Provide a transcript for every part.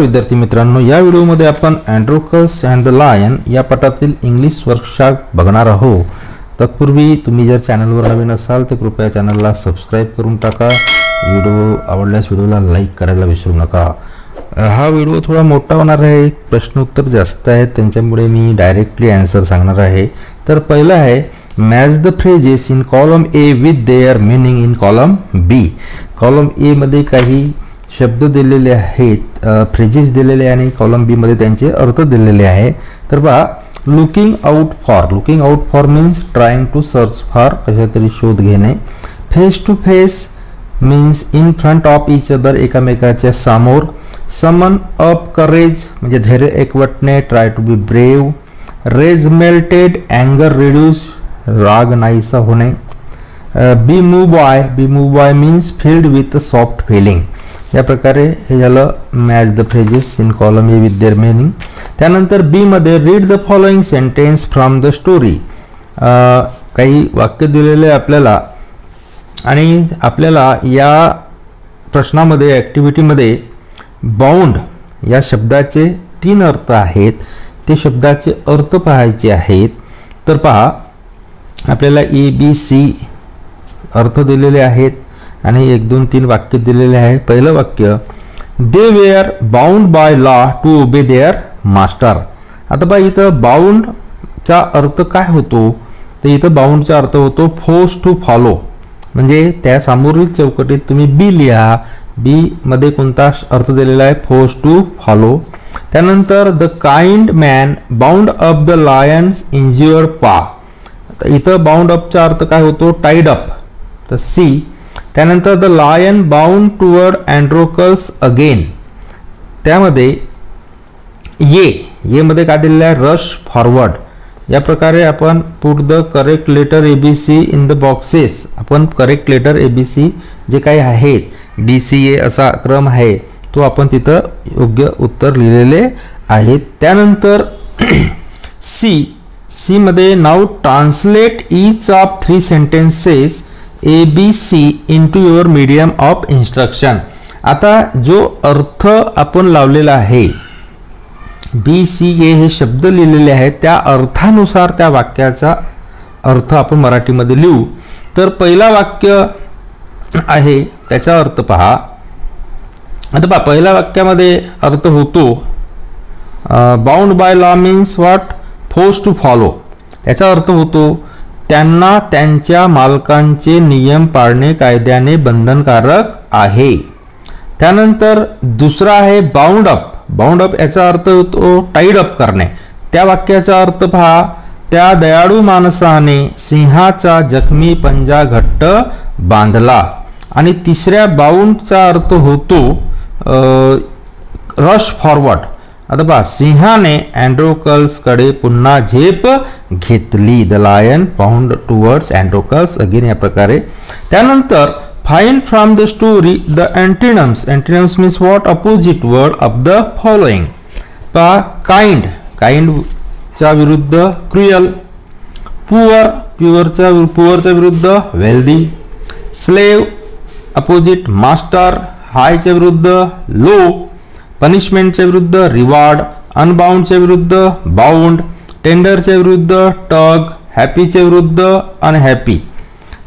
विद्यार्थी मित्रांनो या व्हिडिओमध्ये आपण अँड्रोकस अँड द लायन या पटातील इंग्लिश वर्कशॉप बघणार आहोत. तत्पूर्वी तुम्ही जर चॅनलवर नवीन असाल तर कृपया चॅनलला सबस्क्राईब करून टाका. व्हिडिओ आवडल्यास व्हिडिओला लाईक करायला विसरू नका. हा व्हिडिओ थोडा मोठा होणार आहे प्रश्नोत्तर जास्त आहेत त्यांच्यामुळे मी डायरेक्टली आन्सर सांगणार आहे. तर पहिलं आहे match the phrases in column A with their meaning in column B column एमध्ये काही शब्द दिलेले आहेत फ्रेजेस दिलेले आणि कॉलम बीमध्ये त्यांचे अर्थ दिलेले आहे. तर बा looking out for looking out for means trying to search for कशा तरी शोध घेणे. Face to face means in front of each other एकामेकाच्या समोर. समन अप करेज म्हणजे धैर्य एकवटणे try to be brave rage melted अँगर reduce राग नाहीसा होणे. Be moved by be moved by means filled with soft feeling या प्रकारे हे झालं match the phrases in column A with their meaning त्यानंतर बीमध्ये read the following sentence from the story काही वाक्य दिलेले आपल्याला आणि आपल्याला या प्रश्नामध्ये ॲक्टिव्हिटीमध्ये बाउंड या शब्दाचे तीन अर्थ आहेत. ते शब्दाचे अर्थ पाहायचे आहेत. तर पहा आपल्याला ए बी सी अर्थ दिलेले आहेत. आणि एक दोन तीन वाक्य दिलेले आहे. पहिलं वाक्य they were bound by law to obey their master आता बा इथं बाउंडचा अर्थ काय होतो? तर इथं बाउंडचा अर्थ होतो फोर्स टू फॉलो म्हणजे त्या सामोरील चौकटीत तुम्ही बी लिहा. बी मध्ये कोणता अर्थ दिलेला आहे? फोर्स टू फॉलो त्यानंतर the kind man bound up the lions injured paw तर इथं बाउंड अपचा अर्थ काय होतो? टाईड अप तर सी त्यानंतर the lion bound toward Androcles again. त्यामध्ये ये येमध्ये काय दिलेलं आहे रश फॉरवर्ड. या प्रकारे आपण put the correct letter A B C in the boxes. आपण correct letter A B C जे काही आहेत बी सी ए असा क्रम आहे तो आपण तिथं योग्य उत्तर लिहिलेले आहेत. त्यानंतर सी सीमध्ये नाव translate each of three sentences A B C into your medium of instruction आता जो अर्थ आपण लावलेला आहे बी सी ए हे शब्द लिहिलेले आहेत त्या अर्थानुसार त्या वाक्याचा अर्थ आपण मराठीमध्ये लिहू. तर पहिला वाक्य आहे त्याचा अर्थ पहा. आता पहा पहिल्या वाक्यामध्ये अर्थ होतो bound by law means what force to follow त्याचा अर्थ होतो त्यांना त्यांच्या मालकांचे नियम पाळणे कायद्याने बंधनकारक आहे. त्यानंतर दुसरा आहे बाउंड अप बाउंड अप याचा अर्थ होतो टाईड अप करणे. त्या वाक्याचा अर्थ पहा त्या दयाळू माणसाने सिंहाचा जखमी पंजा घट्ट बांधला. आणि तिसऱ्या बाउंडचा अर्थ होतो रश फॉरवर्ड अथवा सिंहाने अँड्रोकल्सकडे पुन्हा झेप घेतली the lion pound towards Androcles again या प्रकारे त्यानंतर find from the story the antonyms antonyms means what opposite word of the following पा काइंड काइंडच्या विरुद्ध क्रुअल पुअर प्युअरच्या पुअरच्या विरुद्ध वेल्दी स्लेव अपोजिट मास्टर हायच्या विरुद्ध लो पनिशमेंटच्या विरुद्ध रिवॉर्ड अनबाउंडच्या विरुद्ध बाउंड टेंडरच्या विरुद्ध टग हॅपीच्या विरुद्ध अनहॅपी.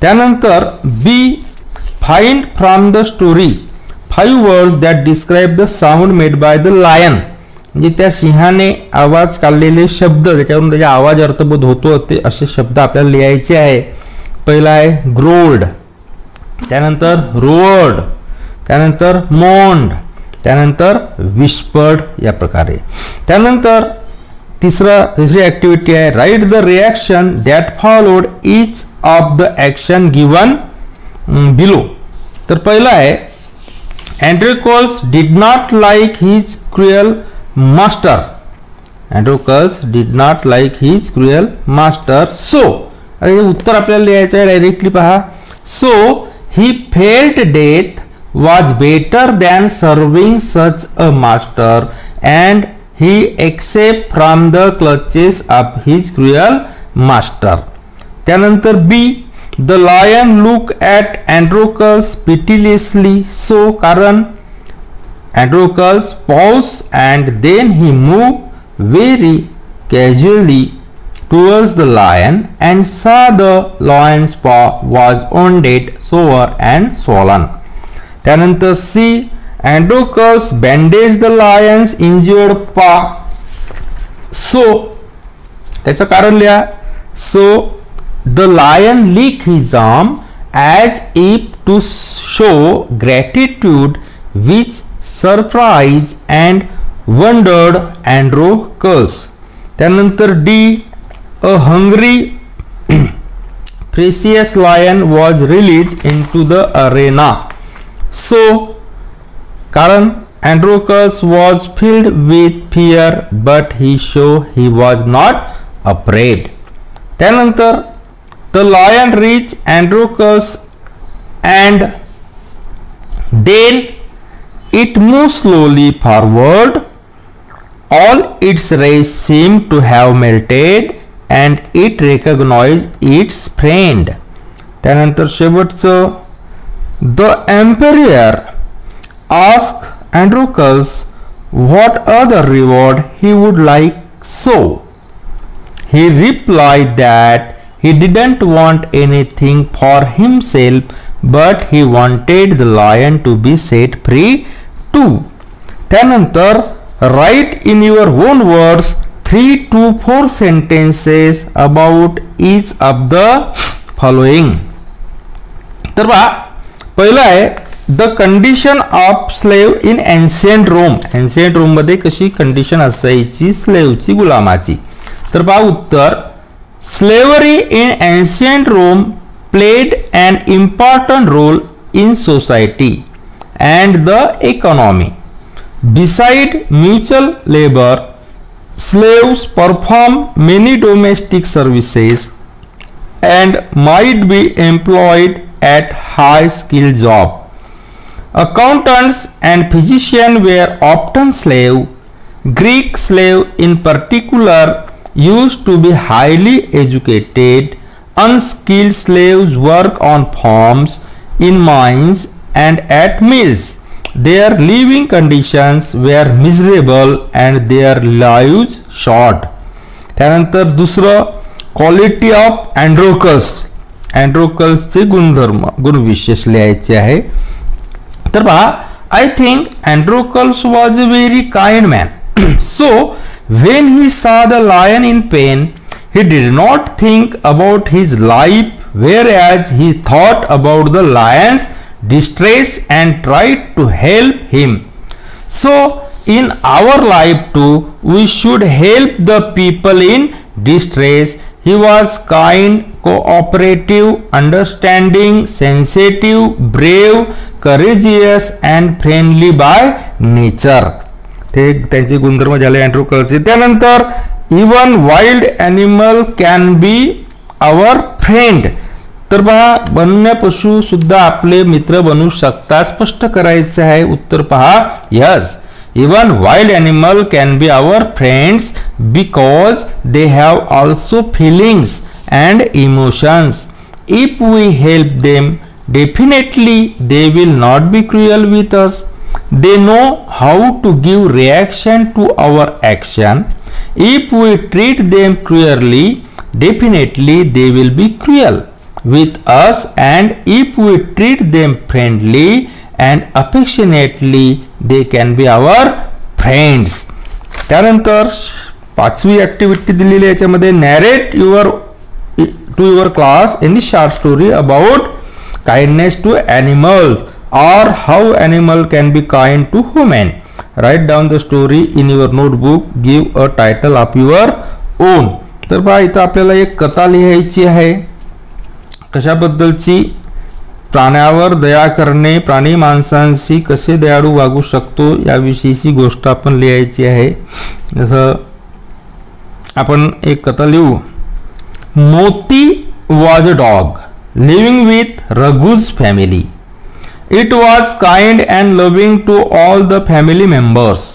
त्यानंतर B find from the story five words that describe the sound made by the lion. म्हणजे त्या सिंहाने आवाज काढलेले शब्द त्याच्यावरून त्याचा आवाज अर्थबोध होतो ते असे शब्द आपल्याला लिहायचे आहे. पहिला आहे ग्रोल्ड. त्यानंतर रोवर्ड. त्यानंतर मोंड. त्यानंतर विस्पर्ड या प्रकारे. त्यानंतर तिसरा तिसरी ॲक्टिव्हिटी आहे write the reaction that followed each of the action given below तर पहिलं आहे Androcles did not like his cruel master Androcles did not like his cruel master so हे उत्तर आपल्याला लिहायचं आहे डायरेक्टली पहा. So he felt death was better than serving such a master and he escaped from the clutches of his cruel master त्यानंतर be the lion look at Androcles piteously so कारण Androcles paused and then he moved very casually towards the lion and saw the lion's paw was wounded, sore and swollen. त्यानंतर C Androcles bandaged the lion's injured paw. So त्याचं कारण लिहा so the lion lick his arm as if to show gratitude which surprise and wondered Androcles त्यानंतर D a hungry precious lion was release into the arena so कारण Androcles was filled with fear but he show he was not afraid त्यानंतर the lion reach Androcles and then it move slowly forward all its rage seem to have melted and it recognize its friend त्यानंतर शेवटचं The emperor ask Androcles what other reward he would like so He replied that he didn't want anything for himself, but he wanted the lion to be set free too. त्यानंतर write in your own words three to four sentences about each of the following. तर बा पहिलं आहे the condition of slave in ancient Rome ancient रोममध्ये कशी condition असायची? स्लेवची गुलामाची. तर पहा उत्तर. Slavery in ancient Rome played and important role in society and the economy beside mutual labour slaves perform many domestic services and might be employed at high skill job. Accountants and physicians were often slave. Greek slave in particular used to be highly educated. Unskilled slaves work on farms, in mines, and at mills. Their living conditions were miserable and their lives short. त्यानंतर दुसरं quality of Androcles अँड्रोकल्सचे गुणधर्म गुणविशेष लिहायचे आहे तर पहा I think Androcles was a very kind man so When he saw the lion in pain, he did not think about his life, whereas he thought about the lion's distress and tried to help him. So, in our life too, we should help the people in distress. He was kind, cooperative, understanding, sensitive, brave, courageous, and friendly by nature. ते त्यांचे गुणधर्म झाले अँट्रोकलचे त्यानंतर even wild animal can be our friend तर पहा वन्य पशुसुद्धा आपले मित्र बनू शकतात. स्पष्ट करायचं आहे उत्तर पहा. Yes even wild animal can be our friends because they have also feelings and emotions. If we help them definitely they will not be cruel with us. They know how to give reaction to our action. If we treat them cruelly definitely they will be cruel with us. And if we treat them friendly and affectionately they can be our friends त्यानंतर पाचवी activity दिलेली आहे याच्यामध्ये narrate your to your class in the short story about kindness to animals or how animal can be kind to human. Write down the story in your notebook Give a title of your own तर पहा इथं आपल्याला एक कथा लिहायची आहे कशाबद्दलची प्राण्यावर दया करणे प्राणी माणसांशी कसे दयाळू वागू शकतो याविषयीची गोष्ट आपण लिहायची आहे. जसं आपण एक कथा लिहू. Moti was a dog living with Raghu's family it was kind and loving to all the family members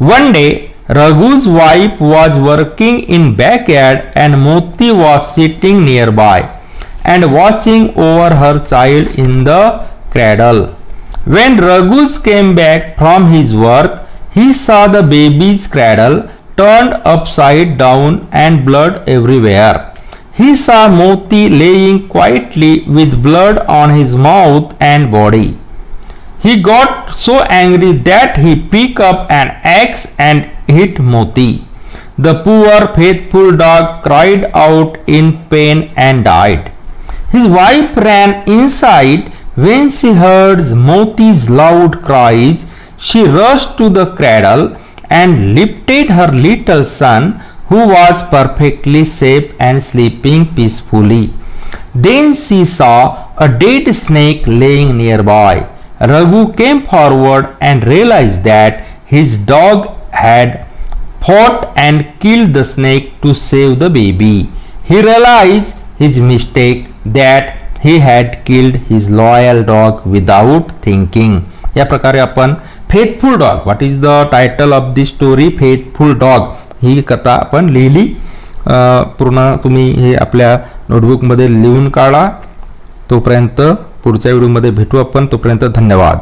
one day Raghu's wife was working in backyard and Moti was sitting nearby and watching over her child in the cradle. When Raghus came back from his work, he saw the baby's cradle turned upside down and blood everywhere. He saw Moti laying quietly with blood on his mouth and body. He got so angry that he picked up an axe and hit Moti. The poor faithful dog cried out in pain and died. His wife ran inside when she heard Moti's loud cries. She rushed to the cradle and lifted her little son, who was perfectly safe and sleeping peacefully. Then she saw a dead snake laying nearby. Raghu came forward and realized that his dog had fought and killed the snake to save the baby. He realized his mistake that he had killed his loyal dog without thinking या प्रकारे आपण faithful dog what is the title of the story faithful dog ही कथा आपण लिहिली. पूर्ण तुम्ही हे आपल्या नोटबुकमध्ये लिहून काढा. तोपर्यंत पुढच्या व्हिडिओमध्ये भेटू आपण. तोपर्यंत धन्यवाद.